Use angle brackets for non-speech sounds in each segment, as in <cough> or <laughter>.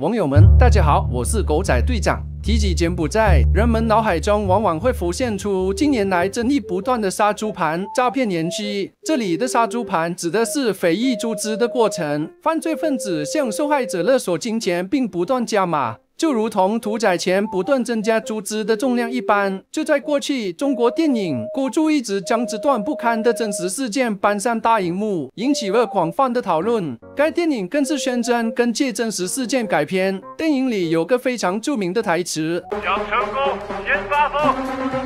网友们，大家好，我是狗仔队长。提起柬埔寨，人们脑海中往往会浮现出近年来争议不断的杀猪盘诈骗园区。这里的杀猪盘指的是匪夷猪资的过程，犯罪分子向受害者勒索金钱，并不断加码。就如同屠宰前不断增加猪只的重量一般，就在过去，中国电影孤注一掷将这段不堪的真实事件搬上大荧幕，引起了广泛的讨论。该电影更是宣称根据真实事件改编。电影里有个非常著名的台词：“想成功，先发疯。”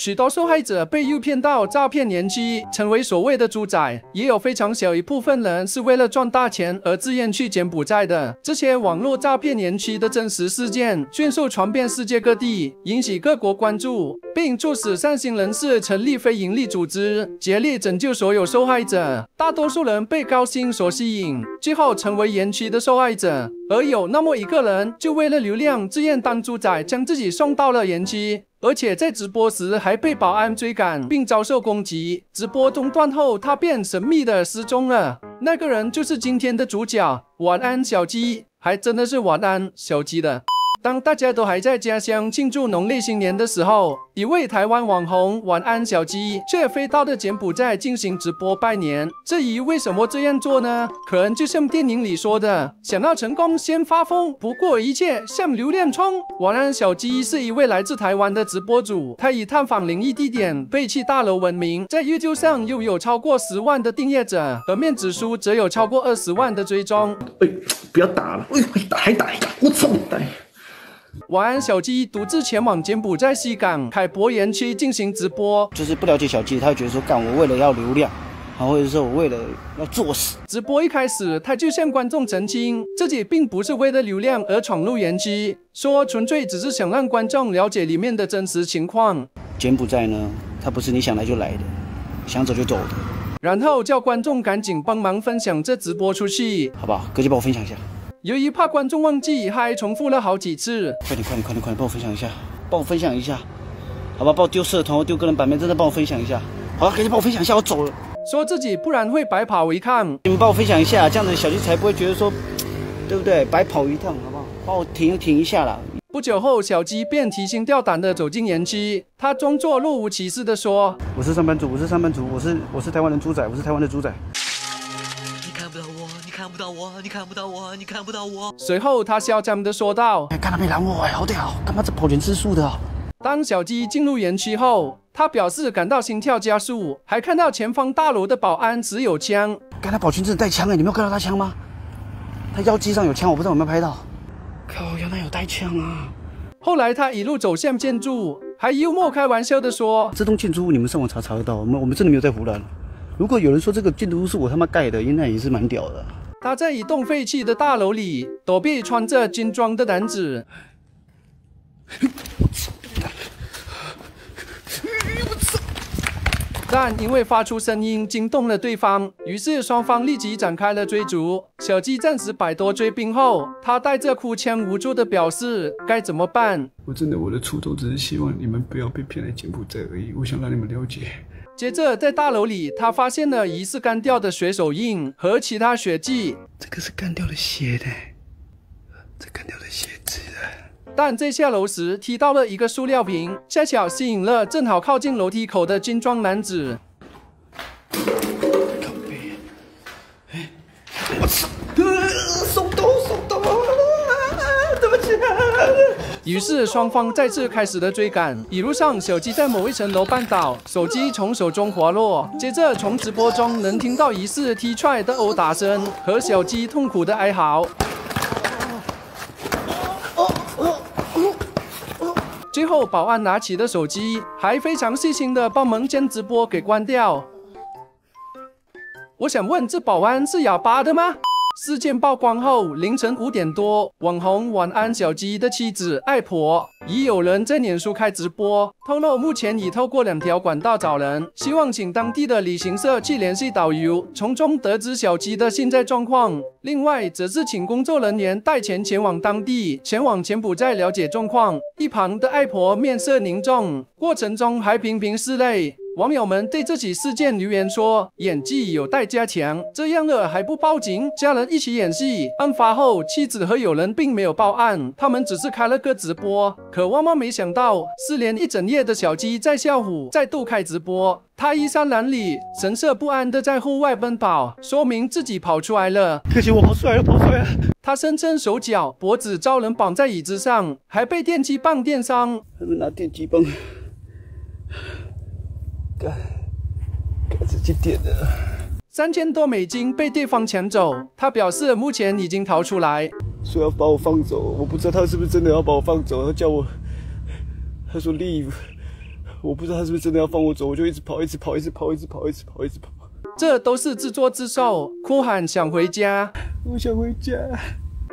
许多受害者被诱骗到诈骗年期，成为所谓的猪仔，也有非常小一部分人是为了赚大钱而自愿去柬埔寨的。这些网络诈骗年期的真实事件迅速传遍世界各地，引起各国关注，并促使善心人士成立非营利组织，竭力拯救所有受害者。大多数人被高薪所吸引，最后成为延期的受害者。而有那么一个人，就为了流量，自愿当猪仔，将自己送到了延期。而且在直播时还被保安追赶，并遭受攻击。直播中断后，他便神秘的失踪了。那个人就是今天的主角。晚安，小鸡，还真的是晚安，小鸡的。当大家都还在家乡庆祝农历新年的时候，一位台湾网红晚安小鸡却飞到了柬埔寨进行直播拜年。至于为什么这样做呢？可能就像电影里说的，想要成功先发疯，不过一切向流量冲。晚安小鸡是一位来自台湾的直播主，他以探访灵异地点、废弃大楼闻名，在 YouTube 上拥有超过十万的订阅者，而面子书则有超过二十万的追踪。哎，不要打了！哎，打还打！我操！打！晚安，小鸡独自前往柬埔寨西港凯博园区进行直播。就是不了解小鸡，他会觉得说，干我为了要流量，啊，或者说我为了要作死。直播一开始，他就向观众澄清，自己并不是为了流量而闯入园区，说纯粹只是想让观众了解里面的真实情况。柬埔寨呢，它不是你想来就来的，想走就走的。然后叫观众赶紧帮忙分享这直播出去，好不好？哥就帮我分享一下。由于怕观众忘记，还重复了好几次。快点，快点，快点，快点，帮我分享一下，帮我分享一下，好吧？帮我丢社团，丢个人版面，真的帮我分享一下。好，赶紧帮我分享一下，我走了。说自己不然会白跑一趟。你们帮我分享一下，这样子小鸡才不会觉得说，对不对？白跑一趟，好不好？帮我停停一下啦。不久后，小鸡便提心吊胆地走进园区，他装作若无其事地说：“我是上班族，我是上班族，我是我是台湾人猪仔，我是台湾的猪仔。”看不到我，你看不到我，你看不到我。随后，他嚣张地说道：“哎，看到没拦我，哎，好屌！干嘛这跑全吃素的？”当小鸡进入园区后，他表示感到心跳加速，还看到前方大楼的保安持有枪。刚才保全真的带枪哎，你没有看到他枪吗？他腰机上有枪，我不知道有没有拍到。靠，原来有带枪啊！后来他一路走向建筑，还幽默开玩笑地说：“这栋建筑物你们上网查查得到，我们我们真的没有在胡乱。如果有人说这个建筑物是我他妈盖的，应该也是蛮屌的。”他在一栋废弃的大楼里躲避穿着军装的男子，但因为发出声音惊动了对方，于是双方立即展开了追逐。小鸡暂时摆脱追兵后，他带着哭腔无助的表示该怎么办。我真的我的初衷只是希望你们不要被骗来柬埔寨而已，我想让你们了解。接着，在大楼里，他发现了疑似干掉的血手印和其他血迹。这个是干掉的血的，这干掉的血迹的。但在下楼时踢到了一个塑料瓶，恰巧吸引了正好靠近楼梯口的军装男子。哎，我操！手抖，手抖，对不起。于是双方再次开始了追赶，一路上小鸡在某一层楼绊倒，手机从手中滑落。接着从直播中能听到疑似踢踹的殴打声和小鸡痛苦的哀嚎。最后保安拿起了手机，还非常细心的帮忙将直播给关掉。我想问，这保安是哑巴的吗？事件曝光后，凌晨五点多，网红晚安小鸡的妻子爱婆已有人在脸书开直播，透露目前已透过两条管道找人，希望请当地的旅行社去联系导游，从中得知小鸡的现在状况。另外，则是请工作人员带钱前往当地，前往柬埔寨了解状况。一旁的爱婆面色凝重，过程中还频频拭泪。网友们对这起事件留言说，演技有待加强，这样了还不报警，家人一起演戏。案发后，妻子和友人并没有报案，他们只是开了个直播。可万万没想到，失联一整夜的小鸡在下午再度开直播，他衣衫褴褛，神色不安地在户外奔跑，说明自己跑出来了。可惜我跑出来了，跑出来了。他声称手脚、脖子遭人绑在椅子上，还被电击棒电伤。他们拿电击棒，干，该自己点的。三千多美金被对方抢走，他表示目前已经逃出来。说要把我放走，我不知道他是不是真的要把我放走。他叫我，他说 leave，我不知道他是不是真的要放我走，我就一直跑，一直跑，一直跑，一直跑，一直跑，一直跑。这都是自作自受，哭喊想回家。我想回家。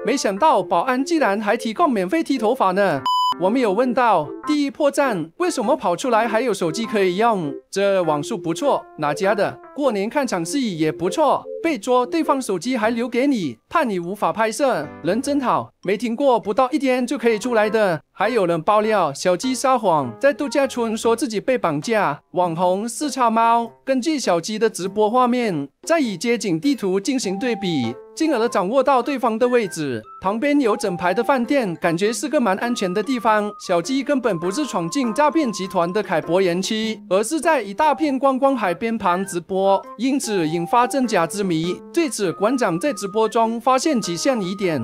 没想到保安竟然还提供免费剃头发呢。我们有问到第一破绽，为什么跑出来还有手机可以用？这网速不错，哪家的？过年看场戏也不错，被捉对方手机还留给你，怕你无法拍摄，人真好。没听过不到一天就可以出来的。还有人爆料小鸡撒谎，在度假村说自己被绑架。网红四叉猫根据小鸡的直播画面，再以街景地图进行对比。进而掌握到对方的位置，旁边有整排的饭店，感觉是个蛮安全的地方。小鸡根本不是闯进诈骗集团的凯博园区，而是在一大片观光海边旁直播，因此引发真假之谜。对此，馆长在直播中发现几项疑点。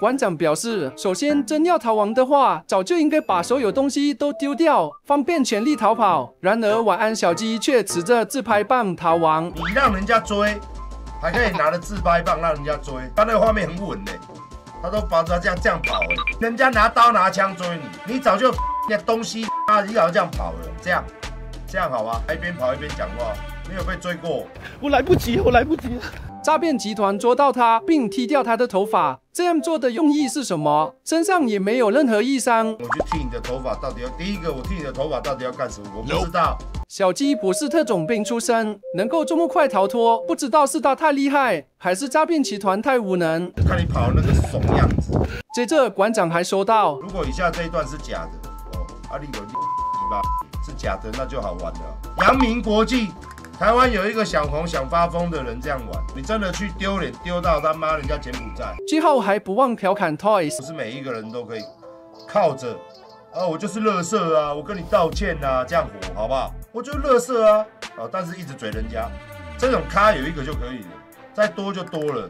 馆长表示，首先，真要逃亡的话，早就应该把所有东西都丢掉，方便全力逃跑。然而，晚安小鸡却持着自拍棒逃亡。你让人家追。还可以拿着自拍棒让人家追，他那个画面很稳嘞，他都把他这样这样跑哎，人家拿刀拿枪追你，你早就 <laughs> 那东西啊，你早就这样跑了，这样这样好吧？一边跑一边讲话，没有被追过，我来不及，我来不及。诈骗集团捉到他，并剃掉他的头发，这样做的用意是什么？身上也没有任何异伤。我去剃你的头发，到底要第一个，我剃你的头发到底要干什么？我不知道。小鸡不是特种兵出身，能够这么快逃脱，不知道是他太厉害，还是诈骗集团太无能。看你跑那个怂样子。接着馆长还说道：“如果以下这一段是假的，哦，阿力有你吧？是假的，那就好玩了。阳明国际。”台湾有一个想红想发疯的人这样玩，你真的去丢脸丢到他妈人家柬埔寨，之后还不忘调侃 Toys，不是每一个人都可以靠着啊，我就是乐色啊，我跟你道歉啊，这样火好不好？我就乐色啊，啊，但是一直嘴人家，这种咖有一个就可以了，再多就多了。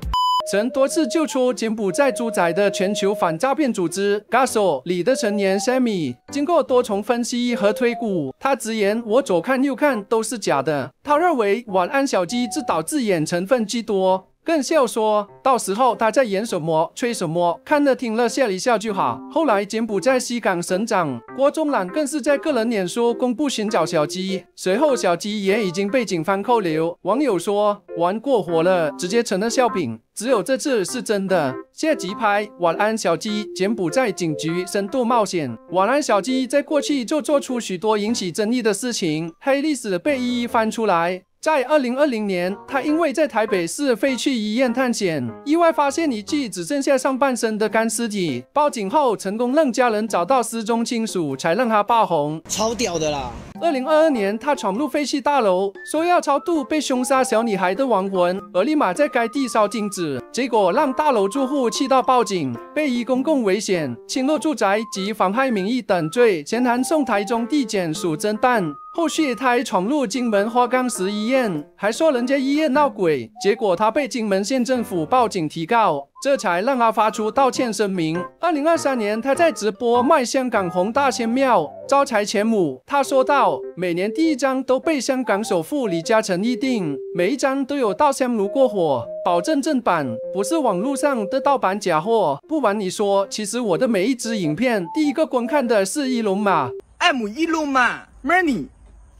曾多次救出柬埔寨猪仔的全球反诈骗组织 GASO 里的成员 Sammy，经过多重分析和推估，他直言我左看右看都是假的。他认为晚安小鸡自导自演成分居多。更笑说，到时候他在演什么，吹什么，看了听了笑一笑就好。后来柬埔寨西港省长郭宗览更是在个人脸书公布寻找小鸡，随后小鸡也已经被警方扣留。网友说玩过火了，直接成了笑柄。只有这次是真的。下集拍晚安小鸡，柬埔寨警局深度冒险。晚安小鸡在过去就做出许多引起争议的事情，黑历史被一一翻出来。在二零二零年，他因为在台北市废弃医院探险，意外发现一具只剩下上半身的干尸体。报警后，成功让家人找到失踪亲属，才让他爆红。超屌的啦！二零二二年，他闯入废弃大楼，说要超度被凶杀小女孩的亡魂，而立马在该地烧金纸，结果让大楼住户气到报警，被以公共危险、侵入住宅及妨害名誉等罪，前函送台中地检署侦办。后续他还闯入金门花岗石医院，还说人家医院闹鬼，结果他被金门县政府报警提告，这才让他发出道歉声明。二零二三年，他在直播卖香港红大仙庙招财钱母，他说道：每年第一张都被香港首富李嘉诚预定，每一张都有稻香炉过火，保证正版，不是网络上的盗版假货。不瞒你说，其实我的每一支影片，第一个观看的是一龙马，M 一龙马，Money。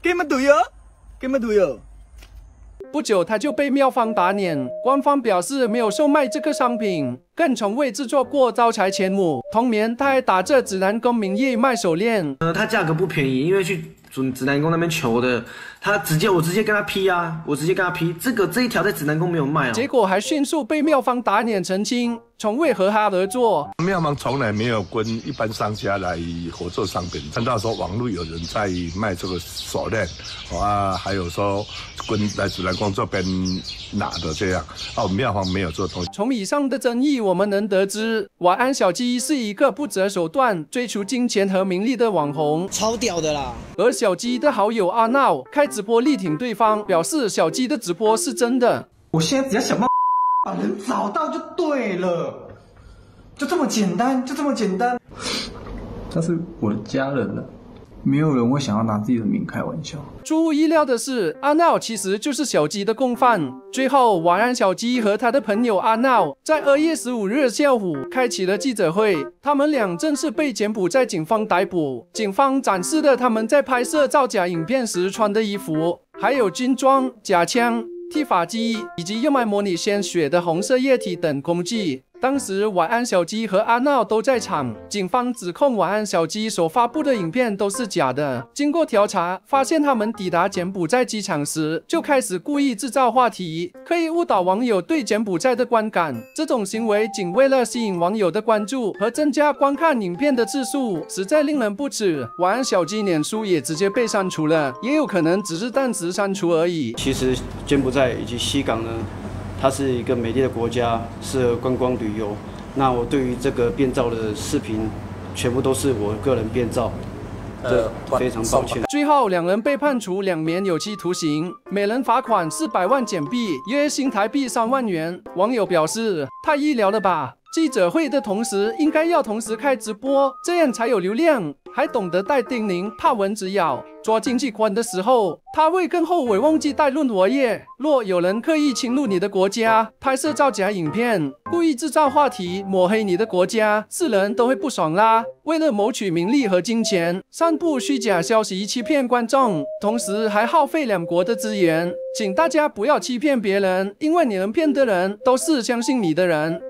给么队友？给么队友？不久，他就被妙方打脸，官方表示没有售卖这个商品，更从未制作过招财钱母。同年，他还打着指南宫名义卖手链。呃，它价格不便宜，因为去指指南宫那边求的，他直接我直接跟他批啊，我直接跟他批，这个这一条在指南宫没有卖啊。结果还迅速被妙方打脸澄清，从未和他合作。妙方从来没有跟一般商家来合作商品，看到说网络有人在卖这个手链，啊，还有说跟来指南宫这边拿的这样，哦，妙方没有做东西。从以上的争议，我们能得知，晚安小鸡是一个不择手段追求金钱和名利的网红，超屌的啦。而小鸡的好友阿闹开直播力挺对方，表示小鸡的直播是真的。我现在只要想办法把人找到就对了，就这么简单，就这么简单。<laughs> 他是我的家人了，没有人会想要拿自己的命开玩笑。出乎意料的是，阿闹其实就是小鸡的共犯。最后，晚安小鸡和他的朋友阿闹在二月十五日下午开启了记者会，他们俩正式被柬埔寨警方逮捕。警方展示了他们在拍摄造假影片时穿的衣服，还有军装、假枪。剃发机以及用来模拟鲜血的红色液体等工具。当时晚安小鸡和阿闹都在场，警方指控晚安小鸡所发布的影片都是假的。经过调查，发现他们抵达柬埔寨机场时就开始故意制造话题，可以误导网友对柬埔寨的观感。这种行为仅为了吸引网友的关注和增加观看影片的次数，实在令人不齿。晚安小鸡脸书也直接被删除了，也有可能只是暂时删除而已。其实柬埔寨以及西港呢？它是一个美丽的国家，适合观光旅游。那我对于这个变造的视频，全部都是我个人变造，呃，非常抱歉。最后，两人被判处两年有期徒刑，每人罚款四百万简币，约新台币三万元。网友表示：太医疗了吧！记者会的同时，应该要同时开直播，这样才有流量。还懂得带叮咛，怕蚊子咬。抓经济官的时候，他会更后悔忘记带润滑液。若有人刻意侵入你的国家，拍摄造假影片，故意制造话题，抹黑你的国家，世人都会不爽啦。为了谋取名利和金钱，散布虚假消息欺骗观众，同时还耗费两国的资源。请大家不要欺骗别人，因为你能骗的人，都是相信你的人。